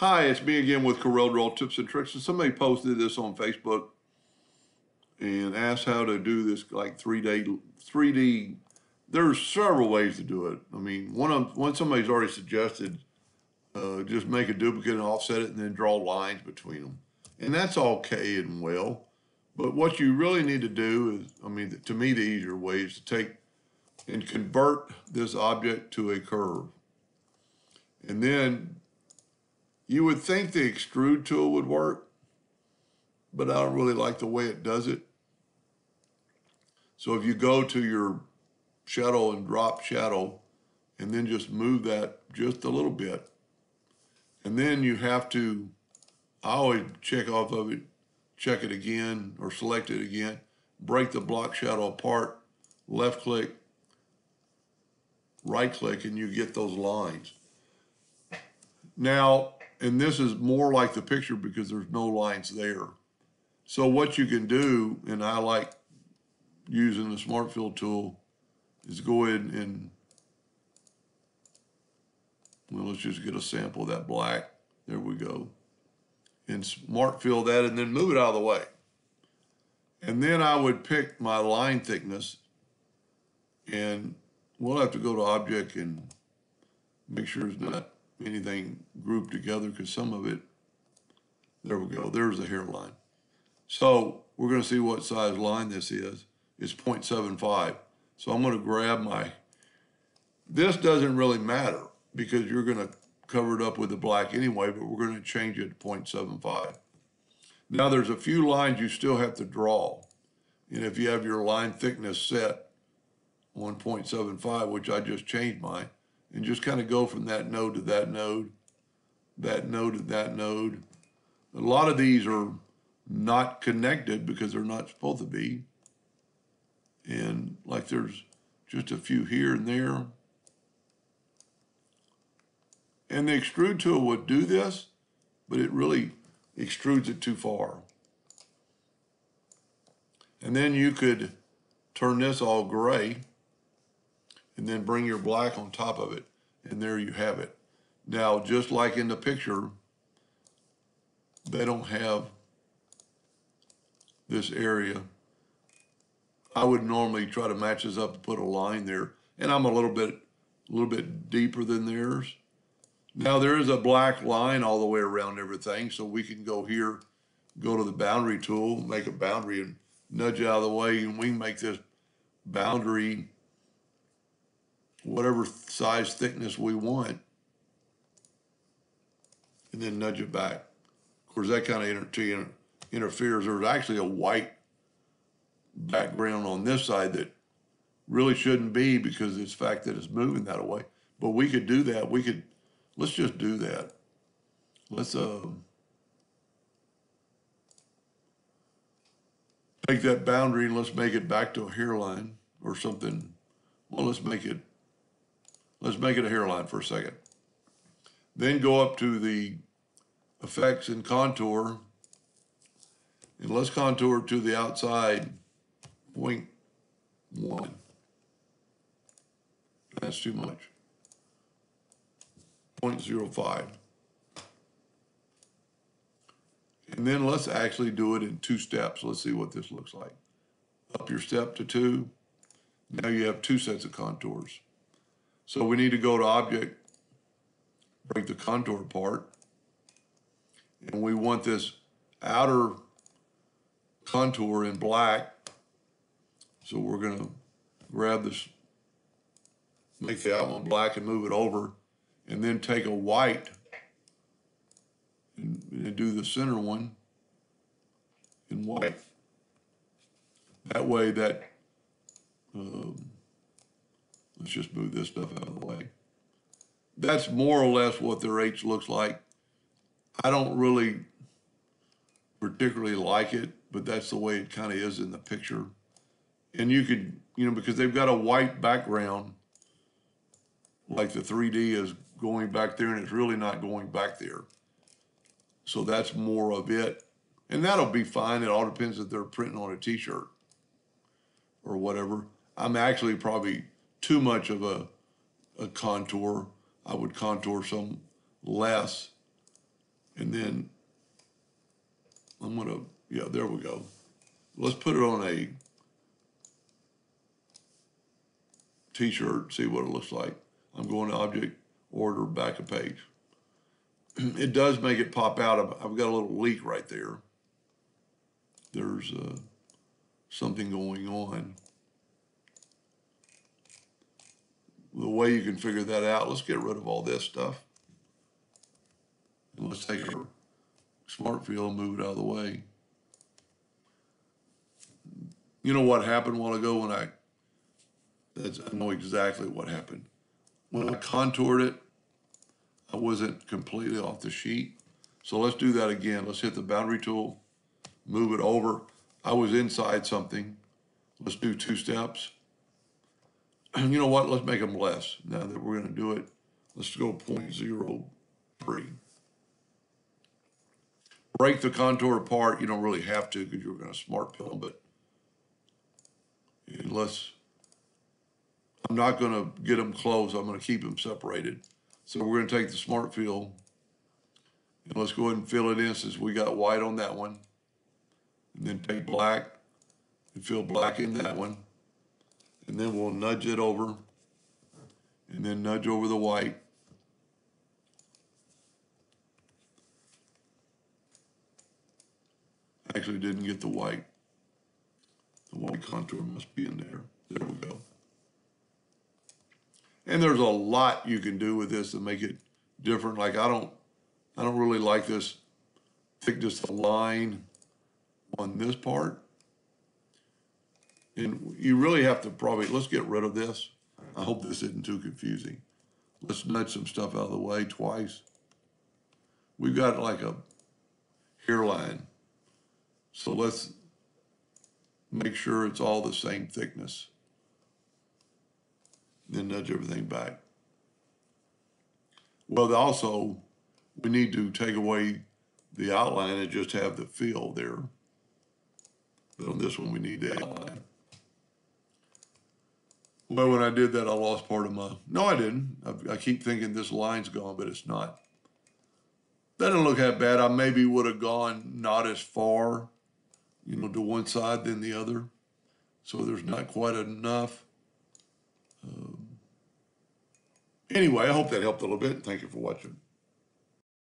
Hi, it's me again with Corel Draw Tips and Tricks. And somebody posted this on Facebook and asked how to do this like 3D, 3D. There's several ways to do it. I mean, one of one somebody's already suggested uh, just make a duplicate and offset it and then draw lines between them. And that's okay and well. But what you really need to do is, I mean, to me, the easier way is to take and convert this object to a curve. And then you would think the extrude tool would work, but I don't really like the way it does it. So if you go to your shadow and drop shadow, and then just move that just a little bit, and then you have to, I always check off of it, check it again, or select it again, break the block shadow apart, left click, right click, and you get those lines. Now, and this is more like the picture because there's no lines there. So what you can do, and I like using the Smart Fill tool, is go ahead and, well, let's just get a sample of that black. There we go. And Smart Fill that and then move it out of the way. And then I would pick my line thickness and we'll have to go to object and make sure it's not anything grouped together because some of it, there we go, there's the hairline. So we're going to see what size line this is. It's 0.75. So I'm going to grab my, this doesn't really matter because you're going to cover it up with the black anyway, but we're going to change it to 0.75. Now there's a few lines you still have to draw. And if you have your line thickness set 1.75, which I just changed mine, and just kind of go from that node to that node, that node to that node. A lot of these are not connected because they're not supposed to be. And like there's just a few here and there. And the extrude tool would do this, but it really extrudes it too far. And then you could turn this all gray and then bring your black on top of it. And there you have it. Now, just like in the picture, they don't have this area. I would normally try to match this up and put a line there. And I'm a little bit, a little bit deeper than theirs. Now there is a black line all the way around everything, so we can go here, go to the boundary tool, make a boundary and nudge out of the way, and we can make this boundary whatever size thickness we want and then nudge it back. Of course, that kind of inter interferes. There's actually a white background on this side that really shouldn't be because of the fact that it's moving that way. But we could do that. We could, let's just do that. Let's uh, take that boundary and let's make it back to a hairline or something. Well, let's make it Let's make it a hairline for a second. Then go up to the effects and contour. And let's contour to the outside point one. That's too much. 0.05. And then let's actually do it in two steps. Let's see what this looks like. Up your step to two. Now you have two sets of contours. So we need to go to object, break the contour apart. And we want this outer contour in black. So we're gonna grab this, make the outline black and move it over, and then take a white and, and do the center one in white. That way that um, Let's just move this stuff out of the way. That's more or less what their H looks like. I don't really particularly like it, but that's the way it kind of is in the picture. And you could, you know, because they've got a white background, like the 3D is going back there and it's really not going back there. So that's more of it. And that'll be fine. It all depends if they're printing on a t-shirt or whatever. I'm actually probably too much of a, a contour. I would contour some less And then I'm gonna, yeah, there we go. Let's put it on a t-shirt, see what it looks like. I'm going to object, order, back a page. it does make it pop out. I've, I've got a little leak right there. There's uh, something going on. The way you can figure that out, let's get rid of all this stuff. And let's take our smart fill and move it out of the way. You know what happened a while ago when I, that's, I know exactly what happened. When I contoured it, I wasn't completely off the sheet. So let's do that again. Let's hit the boundary tool, move it over. I was inside something. Let's do two steps. You know what? Let's make them less. Now that we're gonna do it, let's go 0.03. Break the contour apart. You don't really have to because you're gonna smart fill, but unless I'm not gonna get them close, I'm gonna keep them separated. So we're gonna take the smart fill and let's go ahead and fill it in since we got white on that one. And then take black and fill black in that one. And then we'll nudge it over and then nudge over the white. Actually didn't get the white. The white contour must be in there. There we go. And there's a lot you can do with this to make it different. Like I don't, I don't really like this thickness of line on this part. And you really have to probably, let's get rid of this. I hope this isn't too confusing. Let's nudge some stuff out of the way twice. We've got like a hairline. So let's make sure it's all the same thickness. Then nudge everything back. Well, also, we need to take away the outline and just have the fill there. But on this one, we need the outline. Well, when I did that, I lost part of my, no, I didn't. I, I keep thinking this line's gone, but it's not. That didn't look that bad. I maybe would have gone not as far, you know, to one side than the other. So there's not quite enough. Um, anyway, I hope that helped a little bit. Thank you for watching.